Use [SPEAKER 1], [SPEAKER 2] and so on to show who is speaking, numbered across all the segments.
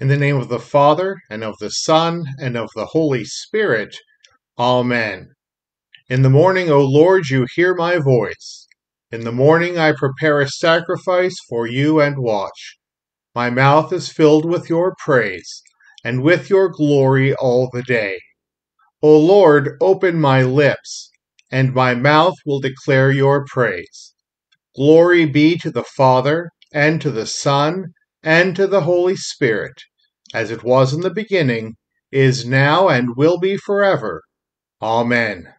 [SPEAKER 1] In the name of the Father, and of the Son, and of the Holy Spirit. Amen. In the morning, O Lord, you hear my voice. In the morning I prepare a sacrifice for you and watch. My mouth is filled with your praise, and with your glory all the day. O Lord, open my lips, and my mouth will declare your praise. Glory be to the Father, and to the Son, and to the Holy Spirit, as it was in the beginning, is now, and will be forever. Amen.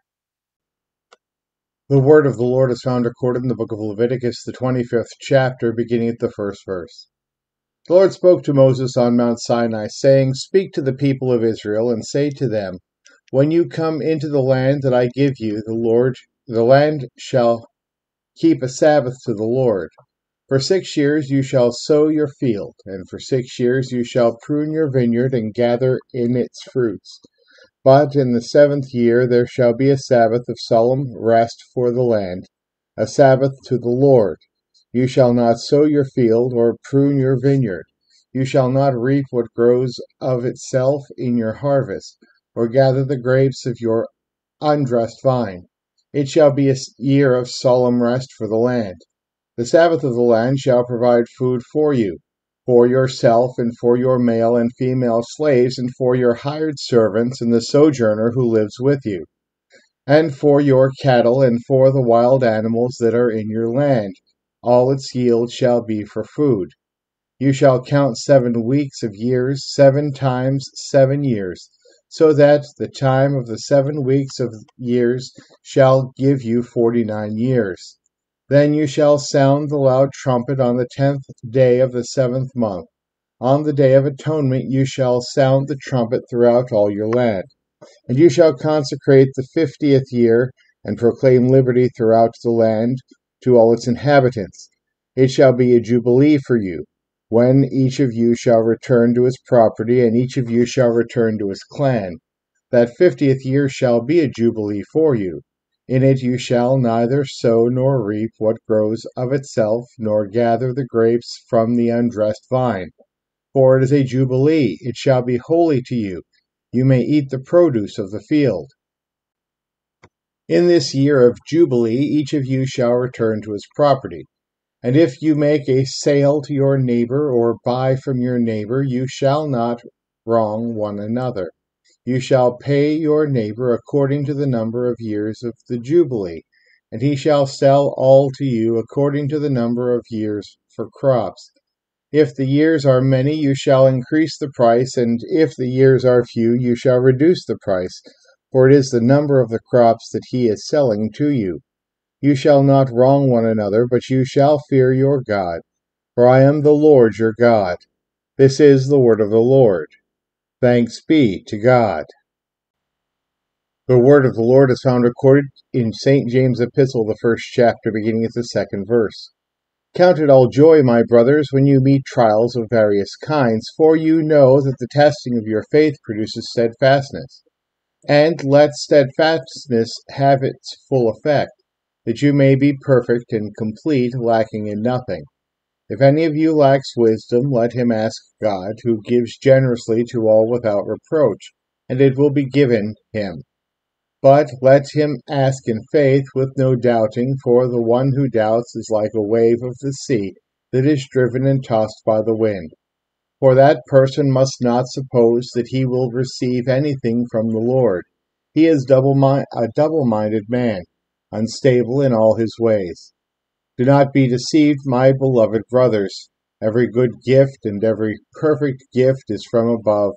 [SPEAKER 2] The word of the Lord is found recorded in the book of Leviticus, the 25th chapter, beginning at the first verse. The Lord spoke to Moses on Mount Sinai, saying, Speak to the people of Israel, and say to them, When you come into the land that I give you, the Lord, the land shall keep a Sabbath to the Lord. For six years you shall sow your field, and for six years you shall prune your vineyard and gather in its fruits. But in the seventh year there shall be a Sabbath of solemn rest for the land, a Sabbath to the Lord. You shall not sow your field or prune your vineyard. You shall not reap what grows of itself in your harvest, or gather the grapes of your undressed vine. It shall be a year of solemn rest for the land. The Sabbath of the land shall provide food for you, for yourself, and for your male and female slaves, and for your hired servants, and the sojourner who lives with you, and for your cattle, and for the wild animals that are in your land. All its yield shall be for food. You shall count seven weeks of years, seven times seven years, so that the time of the seven weeks of years shall give you forty nine years. Then you shall sound the loud trumpet on the tenth day of the seventh month. On the day of atonement you shall sound the trumpet throughout all your land. And you shall consecrate the fiftieth year, and proclaim liberty throughout the land to all its inhabitants. It shall be a jubilee for you, when each of you shall return to his property, and each of you shall return to his clan. That fiftieth year shall be a jubilee for you. In it you shall neither sow nor reap what grows of itself, nor gather the grapes from the undressed vine. For it is a jubilee, it shall be holy to you. You may eat the produce of the field. In this year of jubilee, each of you shall return to his property. And if you make a sale to your neighbor, or buy from your neighbor, you shall not wrong one another. You shall pay your neighbor according to the number of years of the Jubilee, and he shall sell all to you according to the number of years for crops. If the years are many, you shall increase the price, and if the years are few, you shall reduce the price, for it is the number of the crops that he is selling to you. You shall not wrong one another, but you shall fear your God, for I am the Lord your God. This is the word of the Lord. Thanks be to God. The word of the Lord is found recorded in St. James' Epistle, the first chapter, beginning at the second verse. Count it all joy, my brothers, when you meet trials of various kinds, for you know that the testing of your faith produces steadfastness. And let steadfastness have its full effect, that you may be perfect and complete, lacking in nothing. If any of you lacks wisdom, let him ask God, who gives generously to all without reproach, and it will be given him. But let him ask in faith with no doubting, for the one who doubts is like a wave of the sea that is driven and tossed by the wind. For that person must not suppose that he will receive anything from the Lord. He is double a double minded man, unstable in all his ways. Do not be deceived, my beloved brothers. Every good gift and every perfect gift is from above,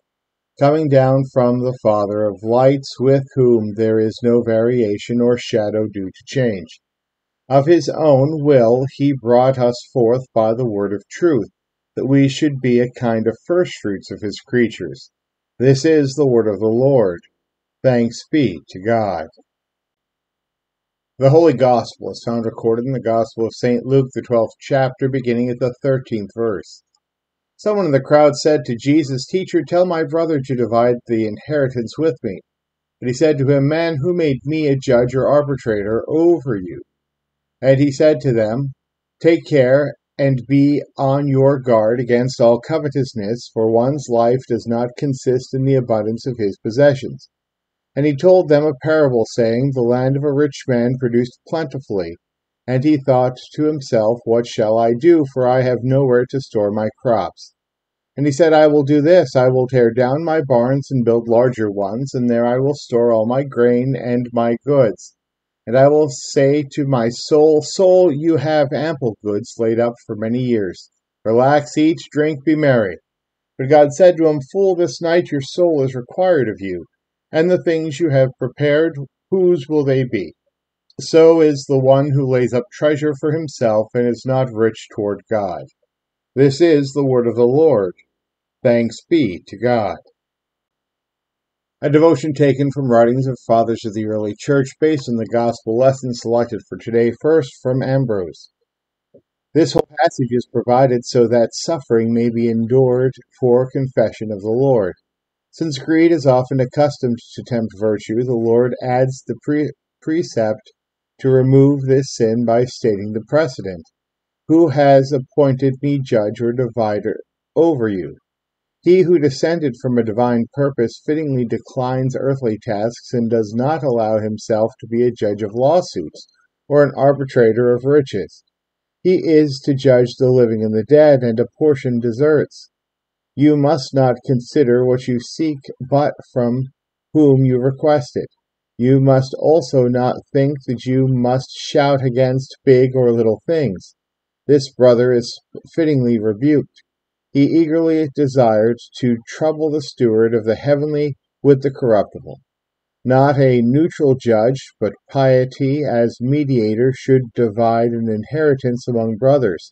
[SPEAKER 2] coming down from the Father of lights, with whom there is no variation or shadow due to change. Of his own will he brought us forth by the word of truth, that we should be a kind of firstfruits of his creatures. This is the word of the Lord. Thanks be to God. The Holy Gospel is found recorded in the Gospel of St. Luke, the 12th chapter, beginning at the 13th verse. Someone in the crowd said to Jesus, Teacher, tell my brother to divide the inheritance with me. But he said to him, Man, who made me a judge or arbitrator over you? And he said to them, Take care and be on your guard against all covetousness, for one's life does not consist in the abundance of his possessions. And he told them a parable, saying, The land of a rich man produced plentifully. And he thought to himself, What shall I do? For I have nowhere to store my crops. And he said, I will do this I will tear down my barns and build larger ones, and there I will store all my grain and my goods. And I will say to my soul, Soul, you have ample goods laid up for many years. Relax, eat, drink, be merry. But God said to him, Fool, this night your soul is required of you, and the things you have prepared, whose will they be? So is the one who lays up treasure for himself and is not rich toward God. This is the word of the Lord. Thanks be to God. A devotion taken from writings of fathers of the early church based on the gospel lesson selected for today, first from Ambrose. This whole passage is provided so that suffering may be endured for confession of the Lord. Since greed is often accustomed to tempt virtue, the Lord adds the pre- precept to remove this sin by stating the precedent Who has appointed me judge or divider over you? He who descended from a divine purpose fittingly declines earthly tasks and does not allow himself to be a judge of lawsuits or an arbitrator of riches. He is to judge the living and the dead and apportion deserts. You must not consider what you seek, but from whom you request it. You must also not think that you must shout against big or little things. This brother is fittingly rebuked. He eagerly desired to trouble the steward of the heavenly with the corruptible. Not a neutral judge, but piety as mediator should divide an inheritance among brothers,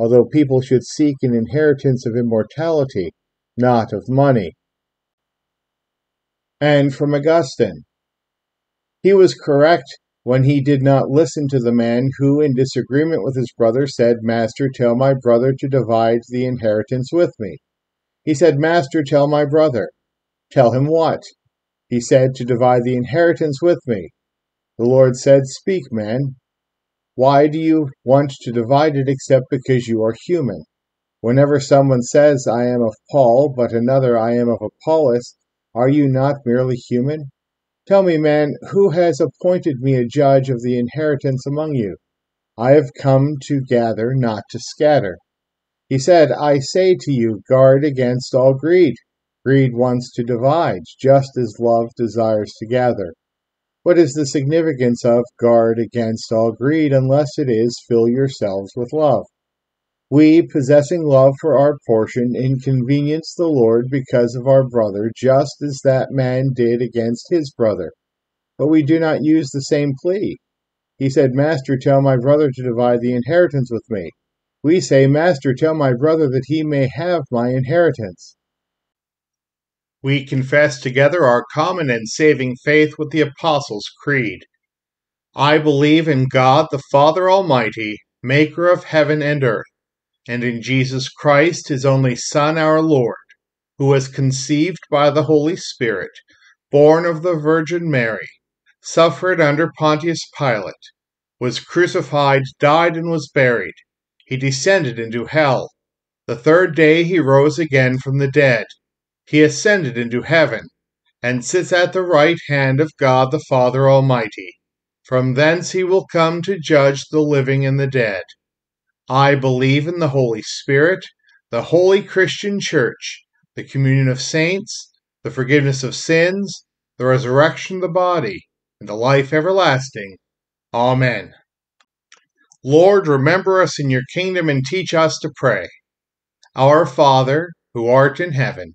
[SPEAKER 2] although people should seek an inheritance of immortality, not of money. And from Augustine He was correct when he did not listen to the man who, in disagreement with his brother, said, Master, tell my brother to divide the inheritance with me. He said, Master, tell my brother. Tell him what? He said, To divide the inheritance with me. The Lord said, Speak, man. Why do you want to divide it except because you are human? Whenever someone says, I am of Paul, but another, I am of Apollos, are you not merely human? Tell me, man, who has appointed me a judge of the inheritance among you? I have come to gather, not to scatter. He said, I say to you, guard against all greed. Greed wants to divide, just as love desires to gather. What is the significance of guard against all greed unless it is fill yourselves with love? We, possessing love for our portion, inconvenience the Lord because of our brother, just as that man did against his brother. But we do not use the same plea. He said, Master, tell my brother to divide the inheritance with me. We say, Master, tell my brother that he may have my inheritance.
[SPEAKER 1] We confess together our common and saving faith with the Apostles' Creed. I believe in God the Father Almighty, maker of heaven and earth and in Jesus Christ, his only Son, our Lord, who was conceived by the Holy Spirit, born of the Virgin Mary, suffered under Pontius Pilate, was crucified, died, and was buried. He descended into hell. The third day he rose again from the dead. He ascended into heaven, and sits at the right hand of God the Father Almighty. From thence he will come to judge the living and the dead. I believe in the Holy Spirit, the holy Christian Church, the communion of saints, the forgiveness of sins, the resurrection of the body, and the life everlasting. Amen. Lord, remember us in your kingdom and teach us to pray. Our Father, who art in heaven,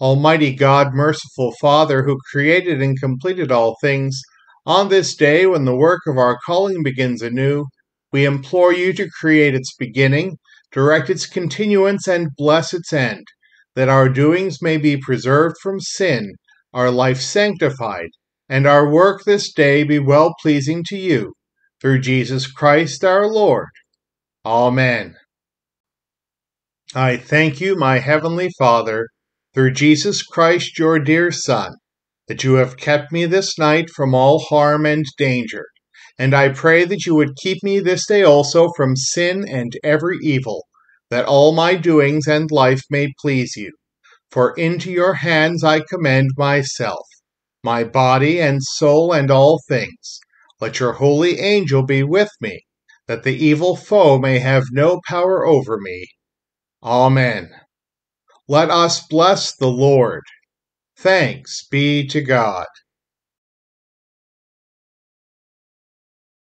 [SPEAKER 1] Almighty God, merciful Father, who created and completed all things, on this day when the work of our calling begins anew, we implore you to create its beginning, direct its continuance, and bless its end, that our doings may be preserved from sin, our life sanctified, and our work this day be well pleasing to you. Through Jesus Christ our Lord. Amen. I thank you, my heavenly Father, through Jesus Christ your dear Son, that you have kept me this night from all harm and danger. And I pray that you would keep me this day also from sin and every evil, that all my doings and life may please you. For into your hands I commend myself, my body and soul and all things. Let your holy angel be with me, that the evil foe may have no power over me Amen. Let us bless the Lord. Thanks be to God.